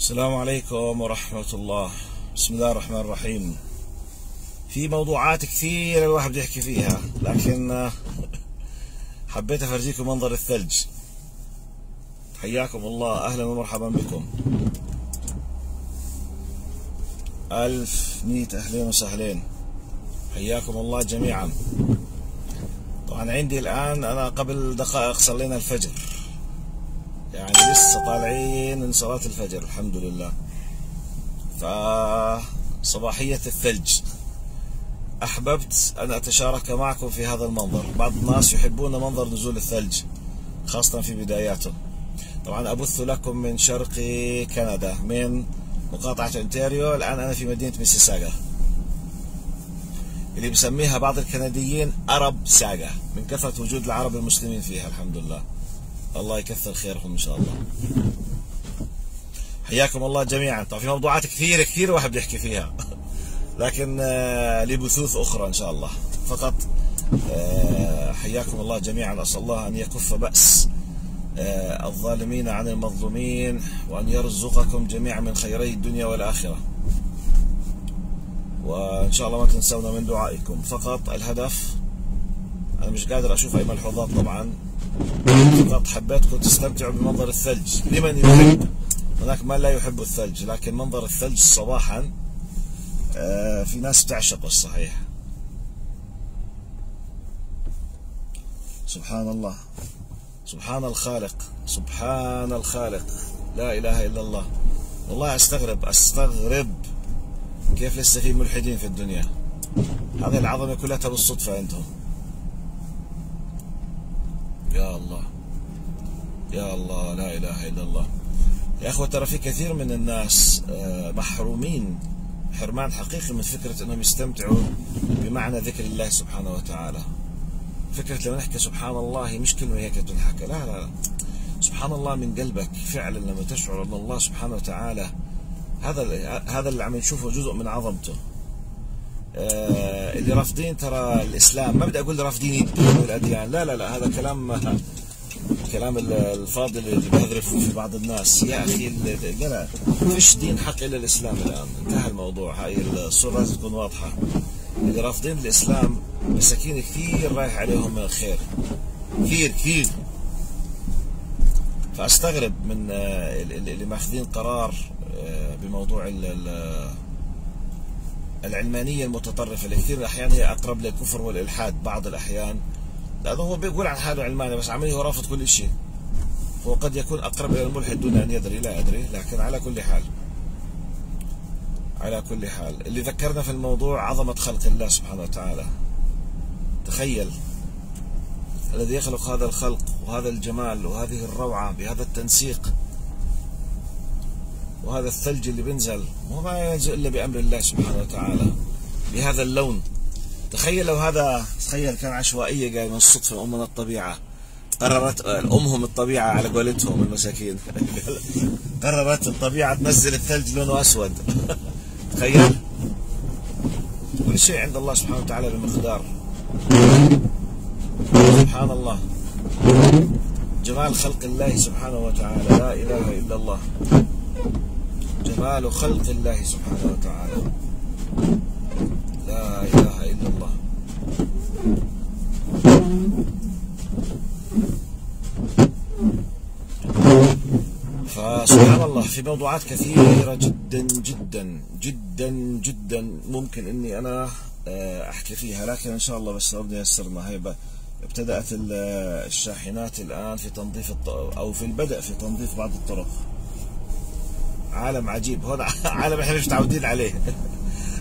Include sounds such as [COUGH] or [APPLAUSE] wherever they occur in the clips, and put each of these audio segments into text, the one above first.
السلام عليكم ورحمة الله. بسم الله الرحمن الرحيم. في موضوعات كثيرة الواحد بده يحكي فيها لكن [LAUGHS] حبيت أفرجيكم منظر الثلج. حياكم الله. أهلا ومرحبا بكم. ألف مئة أهلين وسهلين. حياكم الله جميعا. طبعا عندي الآن أنا قبل دقائق صلينا الفجر. يعني لسه طالعين من صلاة الفجر الحمد لله. فصباحية الثلج. أحببت أن أتشارك معكم في هذا المنظر. بعض الناس يحبون منظر نزول الثلج خاصة في بداياته طبعا أبث لكم من شرق كندا من مقاطعة أونتاريو. الآن أنا في مدينة ميسيساغا. اللي بسميها بعض الكنديين أرب ساغا من كثرة وجود العرب المسلمين فيها الحمد لله. الله يكثر خيرهم إن شاء الله. حياكم الله جميعا. طبعا في موضوعات كثيرة كثيرة واحد بيحكي فيها. لكن لي بثوث أخرى إن شاء الله. فقط حياكم الله جميعا. أسأل الله أن يكف بأس الظالمين عن المظلومين وأن يرزقكم جميعا من خيري الدنيا والآخرة. وإن شاء الله ما تنسونا من دعائكم. فقط الهدف أنا مش قادر أشوف أي ملحوظات طبعا. فقط حبيتكم تستمتعوا بمنظر الثلج. لمن يحب هناك من لا يحب الثلج لكن منظر الثلج صباحا في ناس تعشقه الصحيح. سبحان الله. سبحان الخالق. سبحان الخالق. لا إله إلا الله. والله أستغرب أستغرب كيف لسه في ملحدين في الدنيا. هذه العظمة كلها بالصدفة عندهم. يا الله. يا الله لا إله إلا الله. يا أخوة ترى في كثير من الناس محرومين حرمان حقيقي من فكرة أنهم يستمتعوا بمعنى ذكر الله سبحانه وتعالى. فكرة لما نحكي سبحان الله مش كلمة هيك تنحكى لا لا. سبحان الله من قلبك فعلا لما تشعر أن الله سبحانه وتعالى هذا هذا اللي عم نشوفه جزء من عظمته. اللي رافضين ترى الإسلام. ما بدي أقول رافضين الدين والاديان لا لا لا هذا كلام كلام الفاضل اللي بيهذرف في بعض الناس. يا أخي لا فيش دين حق الا الإسلام الآن؟ انتهى الموضوع. هاي الصورة لازم تكون واضحة. اللي رافضين الإسلام مساكين كثير رايح عليهم الخير. كثير كثير. فأستغرب من اللي ماخذين قرار بموضوع العلمانية المتطرفة اللي كثير الأحيان هي أقرب للكفر والإلحاد بعض الأحيان. لأنه هو بيقول عن حاله علماني بس عملية هو رافض كل شيء هو قد يكون أقرب إلى الملحد دون أن يدري لا أدري لكن على كل حال. على كل حال. اللي ذكرنا في الموضوع عظمة خلق الله سبحانه وتعالى. تخيل. الذي يخلق هذا الخلق وهذا الجمال وهذه الروعة بهذا التنسيق. وهذا الثلج اللي بينزل ما ينزل إلا بأمر الله سبحانه وتعالى بهذا اللون. تخيل لو هذا تخيل كان عشوائية جاي من الصدفة من الطبيعة. قررت أمهم الطبيعة على قولتهم المساكين. [LAUGHS] قررت الطبيعة تنزل الثلج لونه أسود. [LAUGHS] تخيل. كل شيء عند الله سبحانه وتعالى بمقدار. سبحان الله. جمال خلق الله سبحانه وتعالى. لا إله إلا الله. جمال خلق الله سبحانه وتعالى. لا إله إلا الله. فسبحان الله في موضوعات كثيرة جدا جدا جدا جدا ممكن إني أنا أحكي فيها لكن إن شاء الله بس ربنا يسرنا هي ابتدأت الشاحنات الآن في تنظيف أو في البدء في تنظيف بعض الطرق. عالم عجيب. هذا [LAUGHS] عالم إحنا مش متعودين عليه.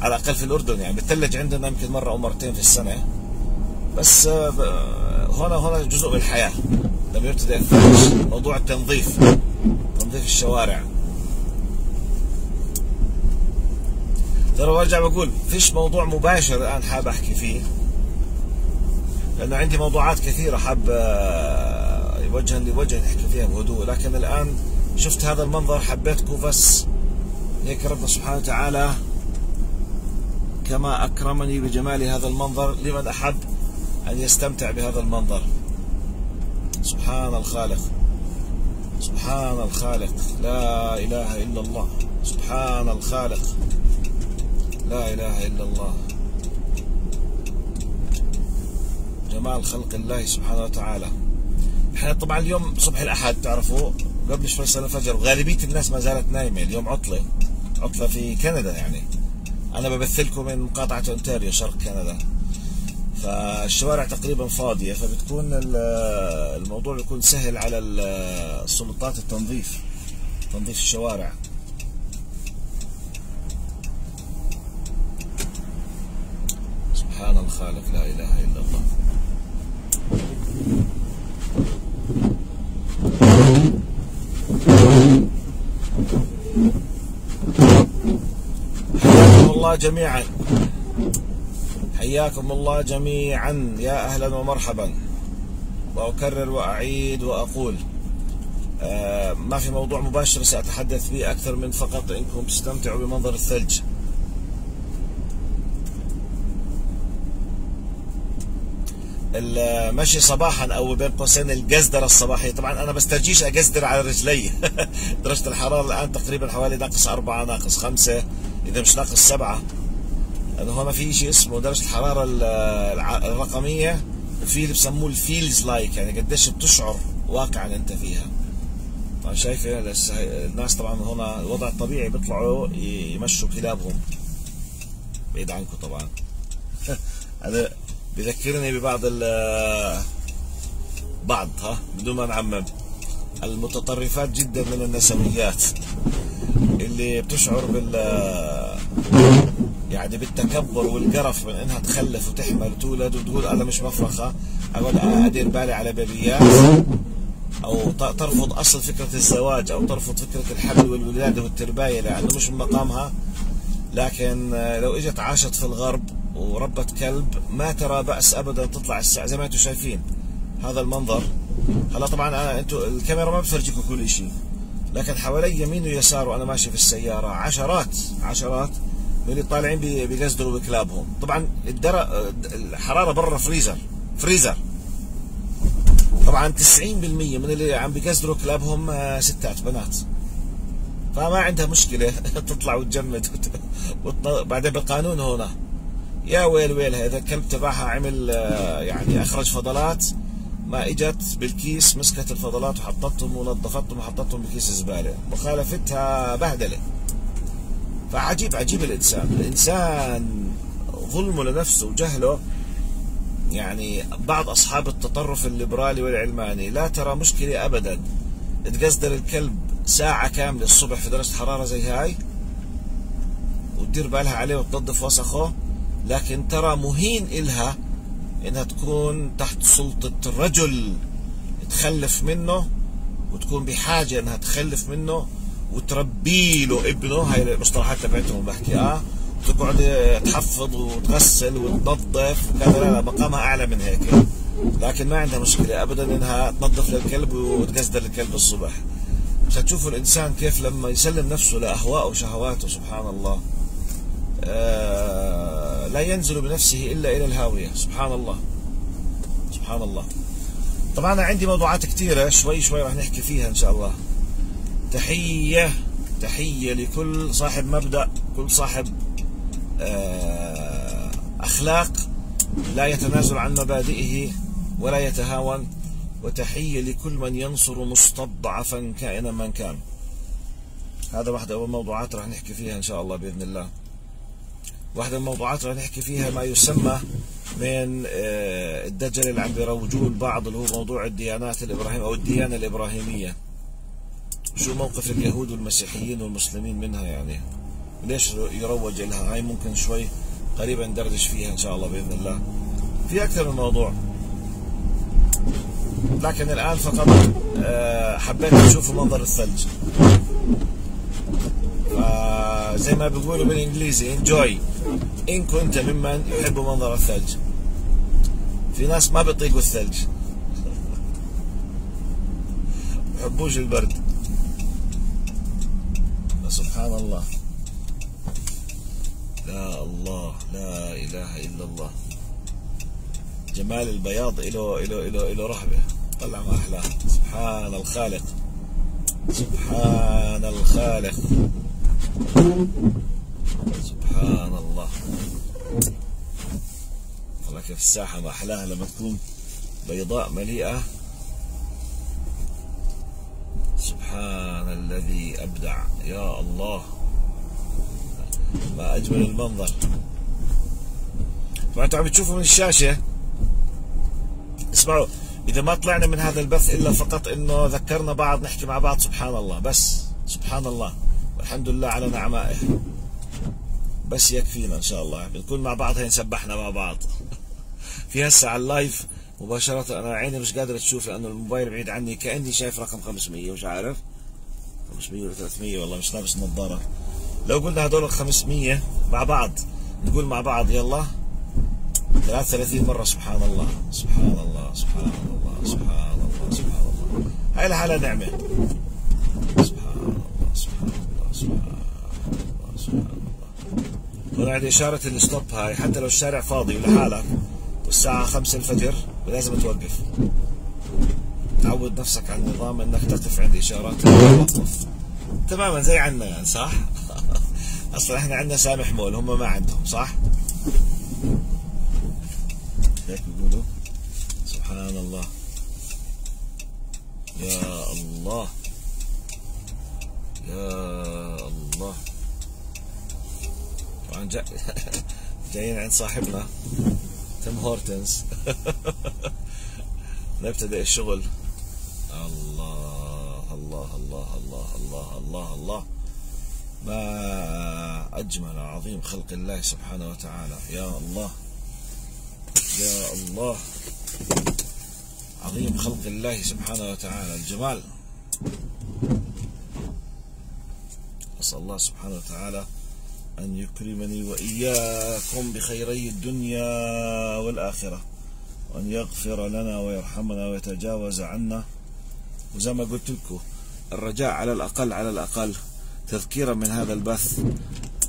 على الأقل في الأردن يعني. بتثلج عندنا يمكن مرة أو مرتين في السنة. بس هنا هنا جزء من الحياة. لما يبتدأ الثلج موضوع التنظيف. تنظيف الشوارع. ترى برجع بقول فيش موضوع مباشر الآن حاب أحكي فيه. لأنه عندي موضوعات كثيرة حاب وجها لوجه نحكي فيها بهدوء. لكن الآن شفت هذا المنظر حبيتكم بس هيك ربنا سبحانه وتعالى كما أكرمني بجمال هذا المنظر لمن أحب أن يستمتع بهذا المنظر؟ سبحان الخالق. سبحان الخالق. لا إله إلا الله. سبحان الخالق. لا إله إلا الله. جمال خلق الله سبحانه وتعالى. إحنا طبعا اليوم صبح الأحد تعرفوا؟ قبل شوي صلاه الفجر. وغالبية الناس ما زالت نايمة اليوم عطلة. عطلة في كندا يعني. أنا ببث لكم من مقاطعة أونتاريو شرق كندا. فالشوارع تقريبا فاضية فبتكون الموضوع بيكون سهل على السلطات التنظيف. تنظيف الشوارع. سبحان الخالق لا إله إلا الله حياكم الله جميعا. حياكم الله جميعا. يا أهلا ومرحبا. وأكرر وأعيد وأقول آه ما في موضوع مباشر سأتحدث به أكثر من فقط إنكم تستمتعوا بمنظر الثلج. المشي صباحا أو بين قوسين الجزدره الصباحيه طبعا أنا بسترجيش أجزدر على رجلي. [LAUGHS] درجة الحرارة الآن تقريبا حوالي ناقص أربعة ناقص خمسة. إذا مش ناقص سبعة لأنه هو ما في شيء اسمه درجة الحرارة الرقمية وفي اللي بسموه ال feels like يعني قديش بتشعر واقعا أنت فيها. طبعا شايفه الناس طبعا هنا الوضع الطبيعي بيطلعوا يمشوا كلابهم. بعيد عنكم طبعا. [LAUGHS] هذا بذكرني ببعض ال بعض ها بدون ما نعمم. المتطرفات جدا من النسويات. اللي بتشعر بال يعني بالتكبر والقرف من إنها تخلف وتحمل وتولد وتقول أنا مش مفرخة. أقول ادير بالي على بيبيات. أو ترفض أصل فكرة الزواج أو ترفض فكرة الحمل والولادة والترباية لأنه مش من مقامها. لكن لو إجت عاشت في الغرب وربت كلب ما ترى بأس أبدا تطلع الساعة زي ما أنتم شايفين. هذا المنظر. هلا طبعا أنا أنتم الكاميرا ما بتفرجيكم كل شيء لكن حوالي يمين ويسار وأنا ماشي في السيارة. عشرات عشرات من اللي طالعين بيقصدروا بكلابهم. طبعا الدر... الحرارة برا فريزر فريزر. طبعا 90% من اللي عم بيقصدروا كلابهم ستات بنات. فما عندها مشكلة [LAUGHS] تطلع وتجمد وت... بعدين بالقانون هنا. يا ويل ويل هذا الكلب تبعها عمل يعني أخرج فضلات ما اجت بالكيس مسكت الفضلات وحطتهم ونظفتهم وحطتهم بكيس زبالة. مخالفتها بهدلة. فعجيب عجيب الإنسان. الإنسان ظلمه لنفسه وجهله. يعني بعض أصحاب التطرف الليبرالي والعلماني لا ترى مشكلة ابدا. تقصدر الكلب ساعة كاملة الصبح في درجة حرارة زي هاي؟ وتدير بالها عليه وتنظف وسخه. لكن ترى مهين إلها إنها تكون تحت سلطة رجل تخلف منه وتكون بحاجة إنها تخلف منه وتربي له ابنه. هاي المصطلحات تبعتهم بحكي آه. تقعد تحفظ وتغسل وتنظف وكذا. مقامها أعلى من هيك. لكن ما عندها مشكلة ابدا إنها تنظف للكلب وتقصد الكلب الصبح. مش هتشوفوا الإنسان كيف لما يسلم نفسه لأهوائه وشهواته سبحان الله. آه لا ينزل بنفسه إلا إلى الهاوية. سبحان الله. سبحان الله. طبعا أنا عندي موضوعات كثيرة شوي شوي راح نحكي فيها إن شاء الله. تحية تحية لكل صاحب مبدأ كل صاحب آه أخلاق لا يتنازل عن مبادئه ولا يتهاون وتحية لكل من ينصر مستضعفا كائنا من كان. هذا واحدة من الموضوعات راح نحكي فيها إن شاء الله بإذن الله. واحدة من الموضوعات اللي نحكي فيها ما يسمى من الدجل اللي عم بيروجوه البعض اللي هو موضوع الديانات الإبراهيمية أو الديانة الإبراهيمية. شو موقف اليهود والمسيحيين والمسلمين منها يعني؟ ليش يروج لها؟ هاي ممكن شوي قريبا ندردش فيها إن شاء الله بإذن الله. في أكثر من موضوع. لكن الآن فقط حبيت تشوفوا منظر الثلج. زي ما بيقولوا بالإنجليزي انجوي إن كنت ممن يحب منظر الثلج. في ناس ما بيطيقوا الثلج. بحبوش البرد. سبحان الله لا الله لا إله إلا الله. جمال البياض له له له له رهبه طلع ما أحلاه. سبحان الخالق. سبحان الخالق. سبحان الله. والله كيف الساحة ما أحلاها لما تكون بيضاء مليئة. سبحان الذي أبدع. يا الله. ما أجمل المنظر. طبعا أنتم عم بتشوفوا من الشاشة؟ اسمعوا إذا ما طلعنا من هذا البث إلا فقط إنه ذكرنا بعض نحكي مع بعض. سبحان الله. بس. سبحان الله. والحمد لله على نعمائه. بس يكفينا إن شاء الله. بنكون مع بعض هين سبحنا مع بعض. [LAUGHS] في هسه على اللايف مباشرة. أنا عيني مش قادر تشوف لأنه الموبايل بعيد عني. كأني شايف رقم 500 مش عارف. 500 ولا 300 والله مش لابس نظارة. لو قلنا هدول 500 مع بعض نقول مع بعض يلا. 33 مرة سبحان الله. سبحان الله سبحان الله سبحان الله سبحان الله. هاي لحالها نعمة سبحان الله سبحان الله سبحان الله سبحان عندي إشارة الستوب هاي حتى لو الشارع فاضي ولحالك والساعة 5 الفجر لازم توقف. تعود نفسك على النظام إنك تقف عند إشارات تماما زي عنا يعني صح؟ [LAUGHS] أصلا إحنا عندنا سامح مول هم ما عندهم صح؟ هيك بيقولوا. سبحان الله. يا الله. يا الله. طبعا جاي [LAUGHS] جايين عند صاحبنا تيم هورتنز. [LAUGHS] نبتدئ الشغل. الله الله الله الله الله الله الله. ما أجمل عظيم خلق الله سبحانه وتعالى. يا الله. يا الله. عظيم خلق الله سبحانه وتعالى. الجمال. أسأل الله سبحانه وتعالى أن يكرمني وإياكم بخيري الدنيا والآخرة وأن يغفر لنا ويرحمنا ويتجاوز عنا. وزي ما قلت لكم الرجاء على الأقل على الأقل. تذكيرا من هذا البث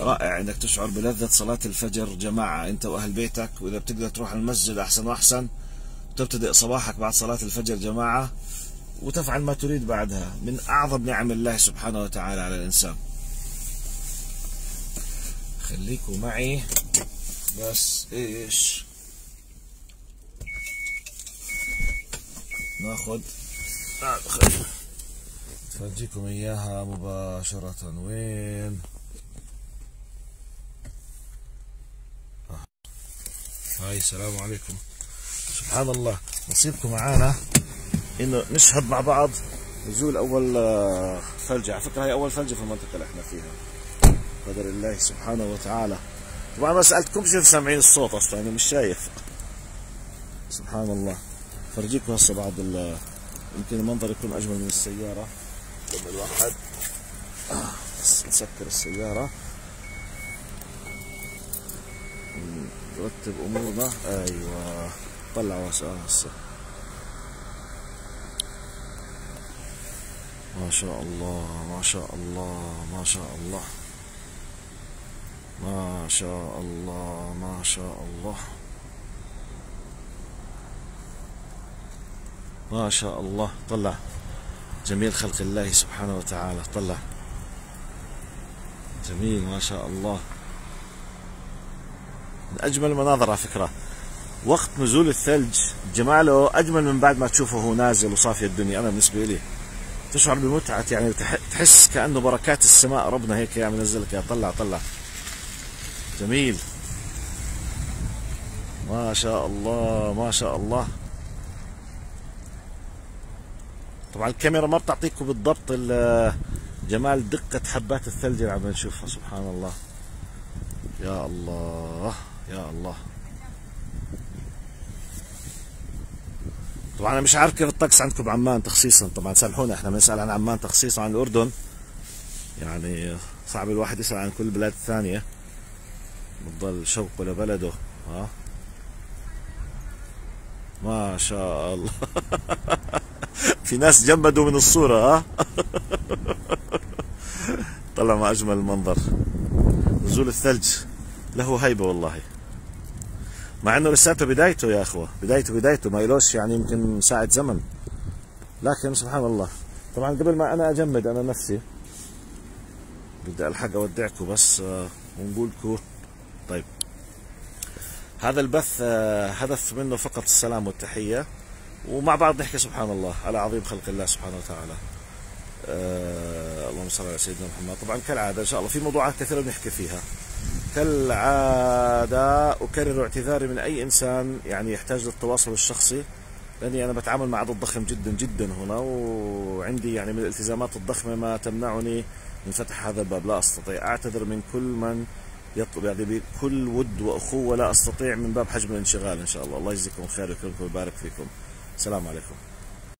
رائع إنك تشعر بلذة صلاة الفجر. جماعة أنت وأهل بيتك وإذا بتقدر تروح المسجد أحسن وأحسن. وتبتدئ صباحك بعد صلاة الفجر جماعة وتفعل ما تريد بعدها. من أعظم نعم الله سبحانه وتعالى على الإنسان. خليكم معي. بس إيش؟ ناخذ فرجيكم إياها مباشرة. وين؟ هاي السلام عليكم. سبحان الله. نصيبكم معانا إنه نشهد مع بعض نزول أول ثلجة على فكرة هي أول ثلجة في المنطقة اللي إحنا فيها. قدر الله سبحانه وتعالى. طبعا ما سألتكمش كيف سامعين الصوت أصلا أنا مش شايف. سبحان الله. فرجيكم هسه بعض يمكن المنظر يكون أجمل من السيارة. لما الواحد. بس نسكر السيارة. نرتب أمورنا. أيوه. طلع هسه ما شاء الله ما شاء الله ما شاء الله. ما شاء الله ما شاء الله. ما شاء الله. طلع. جميل خلق الله سبحانه وتعالى. طلع. جميل ما شاء الله. من أجمل المناظر على فكرة. وقت نزول الثلج. جماله أجمل من بعد ما تشوفه هو نازل وصافية الدنيا أنا بالنسبة لي تشعر بمتعة. يعني تحس كأنه بركات السماء. ربنا هيك يا منزلك يا طلع طلع. جميل. ما شاء الله ما شاء الله. طبعا الكاميرا ما بتعطيكم بالضبط جمال دقة حبات الثلج اللي عم نشوفها سبحان الله. يا الله يا الله. طبعا أنا مش عارف كيف الطقس عندكم بعمان تخصيصا. طبعا سامحونا إحنا بنسأل عن عمان تخصيصا عن الأردن. يعني صعب الواحد يسأل عن كل البلاد الثانية بتضل شوقه لبلده ها؟ ما شاء الله. [LAUGHS] في ناس جمدوا من الصورة ها؟ [LAUGHS] طلع ما أجمل المنظر. نزول الثلج. له هيبة والله. مع إنه لساته بدايته يا أخوة. بدايته بدايته. ما يلوش يعني يمكن ساعة زمن. لكن سبحان الله. طبعا قبل ما أنا أجمد أنا نفسي. بدي ألحق أودعكم بس آه، ونقول لكم طيب. هذا البث آه، هدف منه فقط السلام والتحية. ومع بعض نحكي سبحان الله على عظيم خلق الله سبحانه وتعالى. آه اللهم صل على سيدنا محمد. طبعا كالعادة إن شاء الله في موضوعات كثيرة بنحكي فيها. كالعادة أكرر اعتذاري من أي إنسان يعني يحتاج للتواصل الشخصي لأني أنا بتعامل مع عدد ضخم جدا جدا هنا وعندي يعني من الالتزامات الضخمة ما تمنعني من فتح هذا الباب. لا أستطيع. أعتذر من كل من يطلب يعني بكل ود وأخوة لا أستطيع من باب حجم الانشغال إن شاء الله. الله يجزيكم خير ويكرمكم ويبارك فيكم. السلام عليكم.